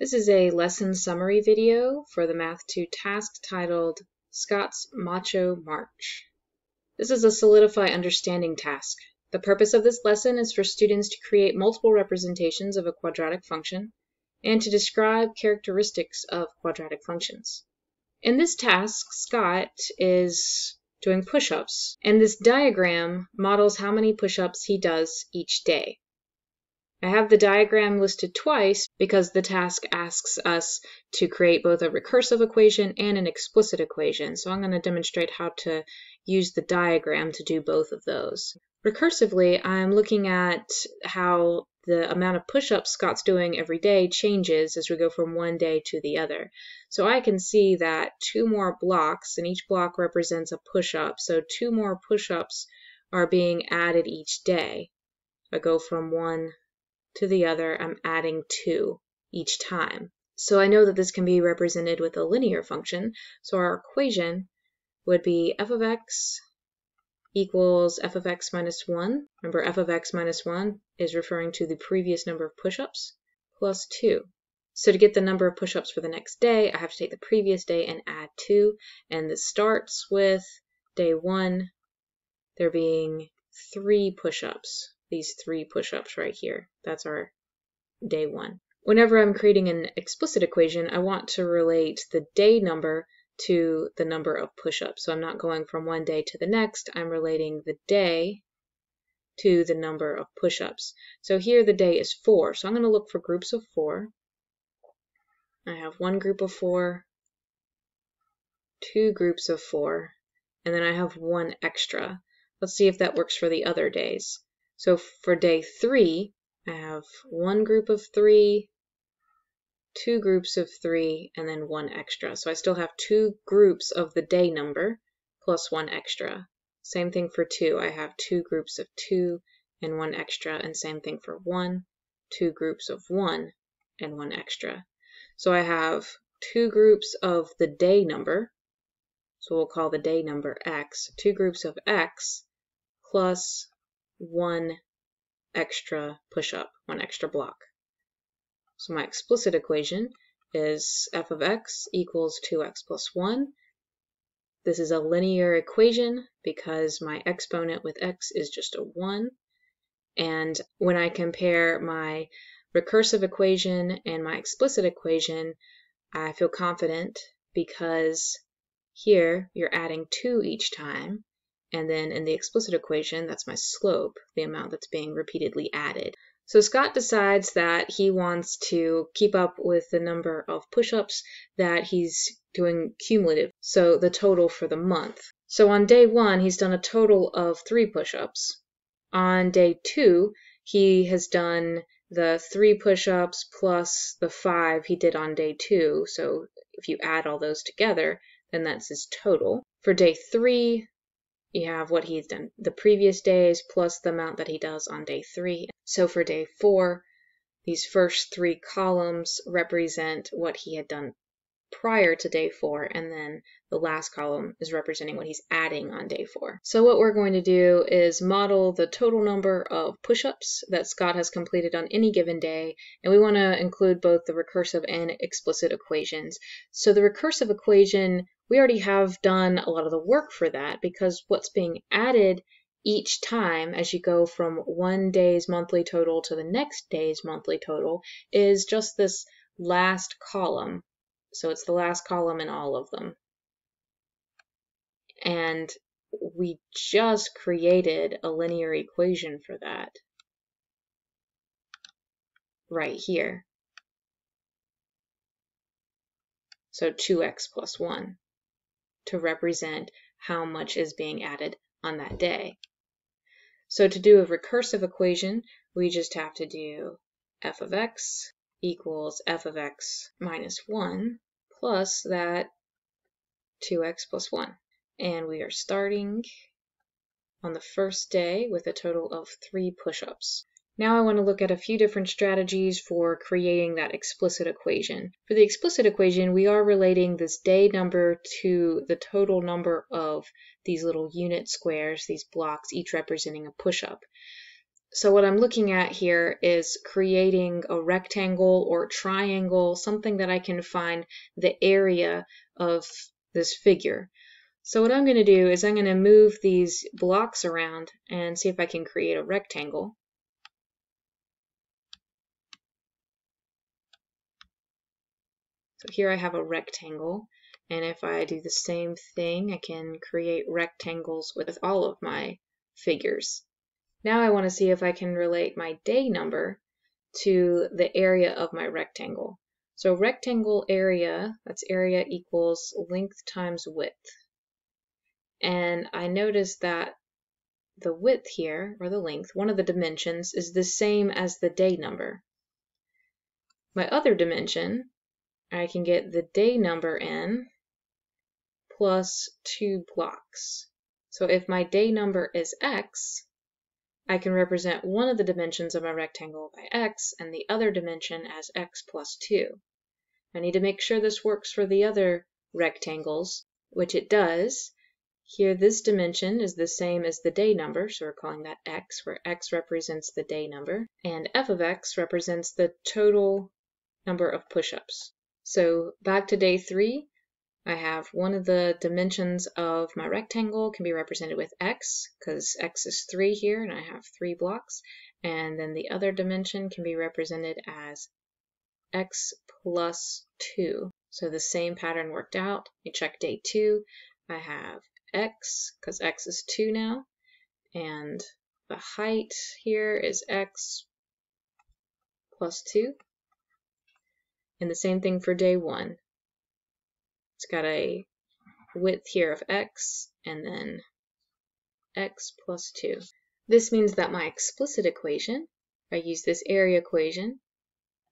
This is a lesson summary video for the Math 2 task titled Scott's Macho March. This is a Solidify Understanding task. The purpose of this lesson is for students to create multiple representations of a quadratic function and to describe characteristics of quadratic functions. In this task, Scott is doing push-ups, and this diagram models how many push-ups he does each day. I have the diagram listed twice because the task asks us to create both a recursive equation and an explicit equation. So I'm going to demonstrate how to use the diagram to do both of those. Recursively, I'm looking at how the amount of push-ups Scott's doing every day changes as we go from one day to the other. So I can see that two more blocks, and each block represents a push-up, so two more push-ups are being added each day. I go from one to the other, I'm adding 2 each time. So I know that this can be represented with a linear function. So our equation would be f of x equals f of x minus 1. Remember, f of x minus 1 is referring to the previous number of push-ups plus 2. So to get the number of push-ups for the next day, I have to take the previous day and add 2. And this starts with day 1, there being 3 push-ups these three push-ups right here. That's our day one. Whenever I'm creating an explicit equation, I want to relate the day number to the number of push-ups. So I'm not going from one day to the next, I'm relating the day to the number of push-ups. So here the day is four, so I'm going to look for groups of four. I have one group of four, two groups of four, and then I have one extra. Let's see if that works for the other days. So for day three, I have one group of three, two groups of three, and then one extra. So I still have two groups of the day number plus one extra. Same thing for two. I have two groups of two and one extra, and same thing for one, two groups of one and one extra. So I have two groups of the day number, so we'll call the day number x, two groups of x plus one extra push-up, one extra block. So my explicit equation is f of x equals 2x plus 1. This is a linear equation because my exponent with x is just a 1. And when I compare my recursive equation and my explicit equation, I feel confident because here you're adding 2 each time, and then in the explicit equation, that's my slope, the amount that's being repeatedly added. So Scott decides that he wants to keep up with the number of push-ups that he's doing cumulative, so the total for the month. So on day one, he's done a total of three push-ups. On day two, he has done the three push-ups plus the five he did on day two. So if you add all those together, then that's his total. For day three, you have what he's done the previous days plus the amount that he does on day three. So for day four, these first three columns represent what he had done prior to day four, and then the last column is representing what he's adding on day four. So what we're going to do is model the total number of push-ups that Scott has completed on any given day, and we want to include both the recursive and explicit equations. So the recursive equation, we already have done a lot of the work for that because what's being added each time as you go from one day's monthly total to the next day's monthly total is just this last column so it's the last column in all of them. And we just created a linear equation for that right here. So 2x plus 1 to represent how much is being added on that day. So to do a recursive equation, we just have to do f of x equals f of x minus 1 plus that 2x plus 1. And we are starting on the first day with a total of three push-ups. Now I want to look at a few different strategies for creating that explicit equation. For the explicit equation, we are relating this day number to the total number of these little unit squares, these blocks, each representing a push-up. So what I'm looking at here is creating a rectangle or triangle, something that I can find the area of this figure. So what I'm going to do is I'm going to move these blocks around and see if I can create a rectangle. So here I have a rectangle and if I do the same thing I can create rectangles with all of my figures. Now I want to see if I can relate my day number to the area of my rectangle. So rectangle area, that's area equals length times width. And I notice that the width here, or the length, one of the dimensions, is the same as the day number. My other dimension, I can get the day number in plus two blocks. So if my day number is x, I can represent one of the dimensions of my rectangle by x and the other dimension as x plus 2. I need to make sure this works for the other rectangles, which it does. Here this dimension is the same as the day number, so we're calling that x, where x represents the day number, and f of x represents the total number of push-ups. So back to day 3, I have one of the dimensions of my rectangle can be represented with x, because x is 3 here, and I have 3 blocks. And then the other dimension can be represented as x plus 2. So the same pattern worked out. You check day 2, I have x, because x is 2 now, and the height here is x plus 2. And the same thing for day 1. It's got a width here of x and then x plus 2. This means that my explicit equation, if I use this area equation,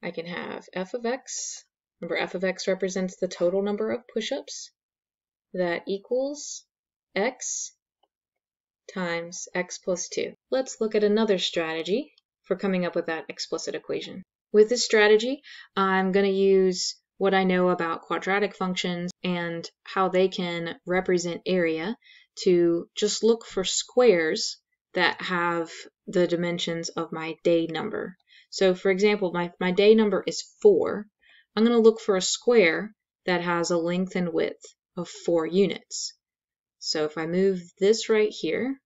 I can have f of x, remember f of x represents the total number of push-ups, that equals x times x plus 2. Let's look at another strategy for coming up with that explicit equation. With this strategy, I'm going to use what I know about quadratic functions and how they can represent area to just look for squares that have the dimensions of my day number. So for example, my, my day number is 4. I'm going to look for a square that has a length and width of 4 units. So if I move this right here,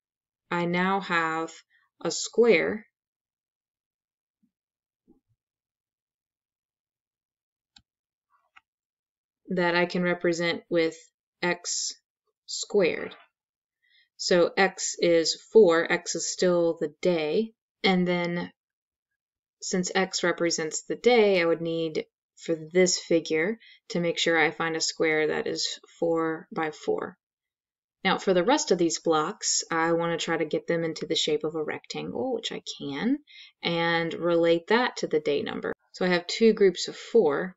I now have a square that I can represent with x squared. So x is 4, x is still the day, and then since x represents the day, I would need for this figure to make sure I find a square that is 4 by 4. Now for the rest of these blocks, I want to try to get them into the shape of a rectangle, which I can, and relate that to the day number. So I have two groups of 4,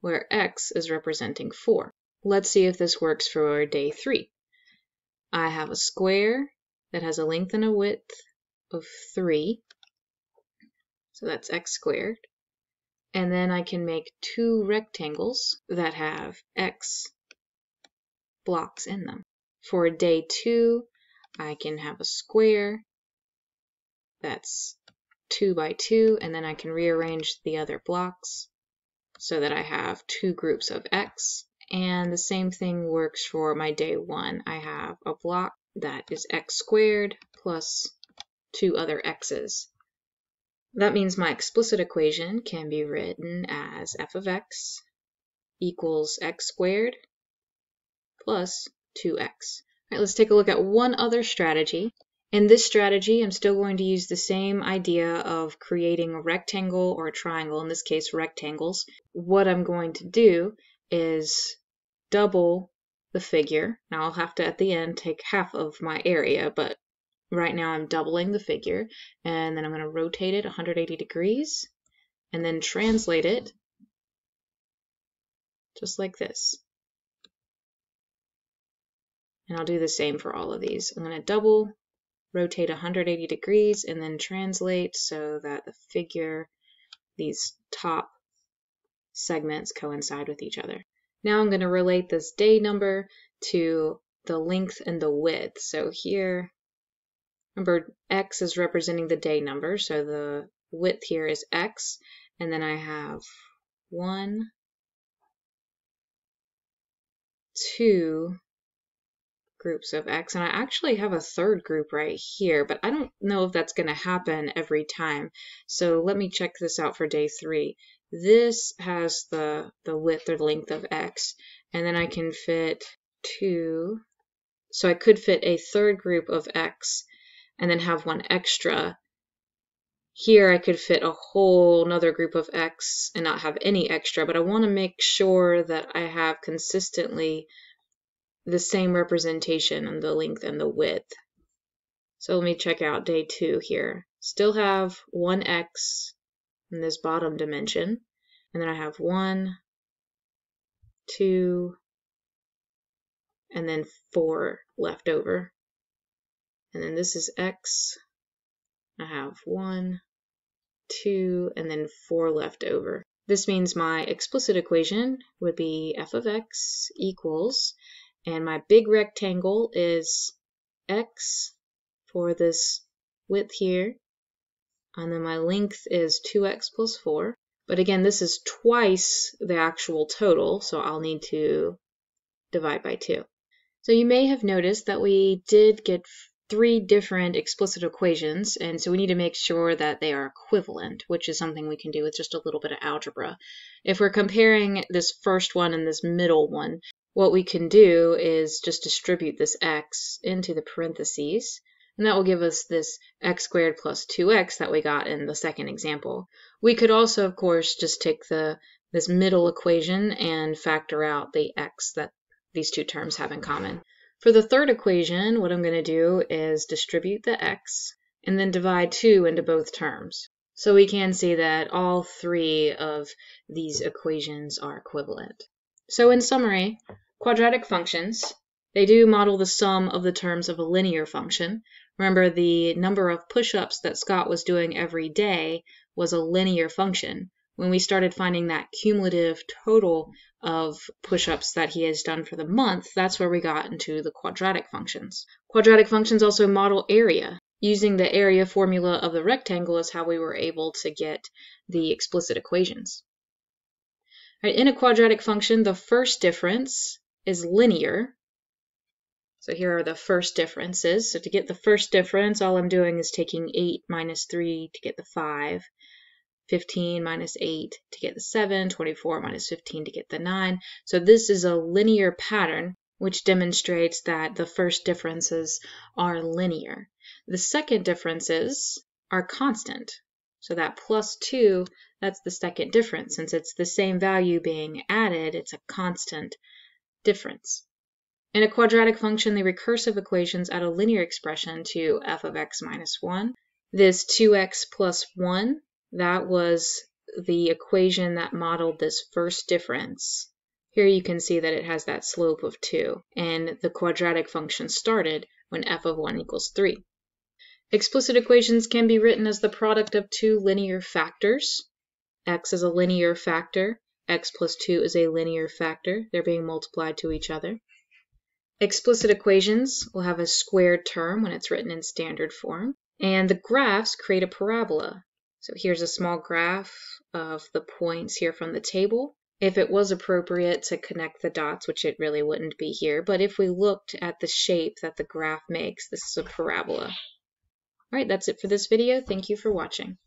where x is representing 4. Let's see if this works for day 3. I have a square that has a length and a width of 3, so that's x squared. And then I can make two rectangles that have x blocks in them. For day 2, I can have a square that's 2 by 2, and then I can rearrange the other blocks so that I have two groups of x. And the same thing works for my day one. I have a block that is x squared plus two other x's. That means my explicit equation can be written as f of x equals x squared plus 2x. All right, let's take a look at one other strategy in this strategy, I'm still going to use the same idea of creating a rectangle or a triangle, in this case rectangles. What I'm going to do is double the figure. Now I'll have to at the end take half of my area, but right now I'm doubling the figure and then I'm going to rotate it 180 degrees and then translate it just like this. And I'll do the same for all of these. I'm going to double rotate 180 degrees and then translate so that the figure, these top segments coincide with each other. Now I'm going to relate this day number to the length and the width. So here Remember, x is representing the day number, so the width here is x, and then I have 1, 2 groups of x, and I actually have a third group right here, but I don't know if that's going to happen every time. So let me check this out for day 3. This has the, the width or length of x, and then I can fit 2, so I could fit a third group of x and then have one extra. Here I could fit a whole another group of x and not have any extra, but I want to make sure that I have consistently the same representation and the length and the width. So let me check out day two here. Still have one x in this bottom dimension, and then I have one, two, and then four left over. And then this is x. I have one, two, and then four left over. This means my explicit equation would be f of x equals, and my big rectangle is x for this width here, and then my length is 2x plus 4. But again, this is twice the actual total, so I'll need to divide by 2. So you may have noticed that we did get three different explicit equations, and so we need to make sure that they are equivalent, which is something we can do with just a little bit of algebra. If we're comparing this first one and this middle one, what we can do is just distribute this x into the parentheses, and that will give us this x squared plus 2x that we got in the second example. We could also, of course, just take the this middle equation and factor out the x that these two terms have in common. For the third equation, what I'm going to do is distribute the x and then divide 2 into both terms. So we can see that all three of these equations are equivalent. So in summary, quadratic functions, they do model the sum of the terms of a linear function. Remember the number of push-ups that Scott was doing every day was a linear function. When we started finding that cumulative total of push-ups that he has done for the month, that's where we got into the quadratic functions. Quadratic functions also model area. Using the area formula of the rectangle is how we were able to get the explicit equations. Right, in a quadratic function, the first difference is linear. So here are the first differences. So to get the first difference, all I'm doing is taking 8 minus 3 to get the 5. 15 minus 8 to get the 7, 24 minus 15 to get the 9. So this is a linear pattern which demonstrates that the first differences are linear. The second differences are constant. So that plus 2, that's the second difference. Since it's the same value being added, it's a constant difference. In a quadratic function, the recursive equations add a linear expression to f of x minus 1. This 2x plus 1 that was the equation that modeled this first difference. Here you can see that it has that slope of 2, and the quadratic function started when f of 1 equals 3. Explicit equations can be written as the product of two linear factors. x is a linear factor, x plus 2 is a linear factor. They're being multiplied to each other. Explicit equations will have a squared term when it's written in standard form, and the graphs create a parabola. So here's a small graph of the points here from the table. If it was appropriate to connect the dots, which it really wouldn't be here, but if we looked at the shape that the graph makes, this is a parabola. All right, that's it for this video. Thank you for watching.